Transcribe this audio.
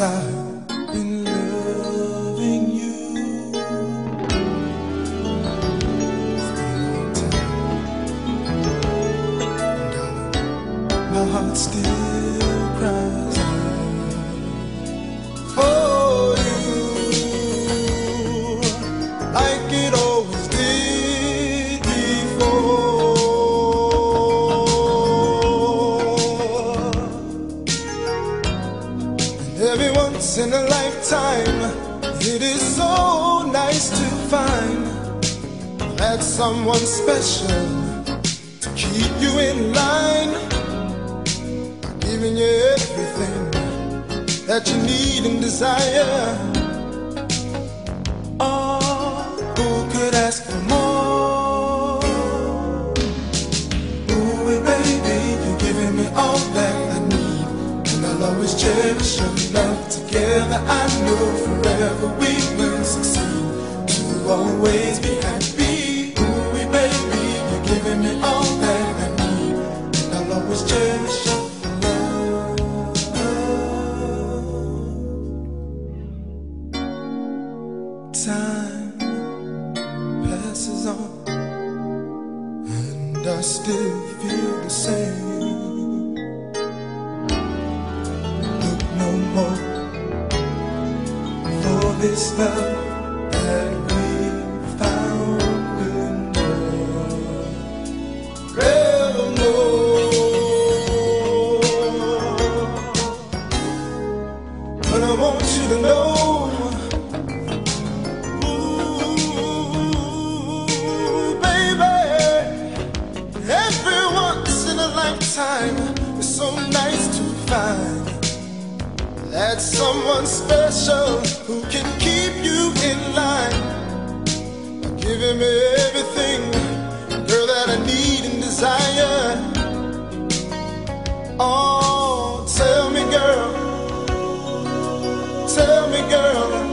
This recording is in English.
I've been loving you. My still. In a lifetime. It is so nice to find that someone special to keep you in line, giving you everything that you need and desire. Oh, who could ask for Your love. Together, I know forever we will succeed. To always be happy. Ooh, baby, you're giving me all that I need, and I'll always cherish your love. Time passes on, and I still feel the same. Find that someone special who can giving me everything, girl, that I need and desire. Oh, tell me, girl. Tell me, girl,